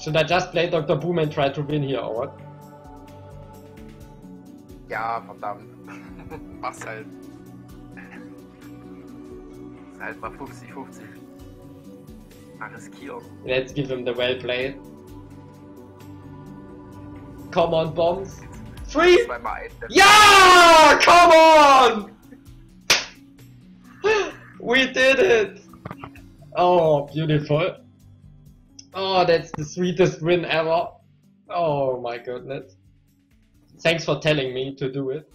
Should I just play Dr. Boom and try to win here, or what? Ja, verdammt. Mach's halt. Halt mal 50-50. Mal riskieren. Let's give him the well played. Come on, bombs. Three! Yeah! Come on! We did it! Oh, beautiful. Oh, that's the sweetest win ever. Oh my goodness. Thanks for telling me to do it.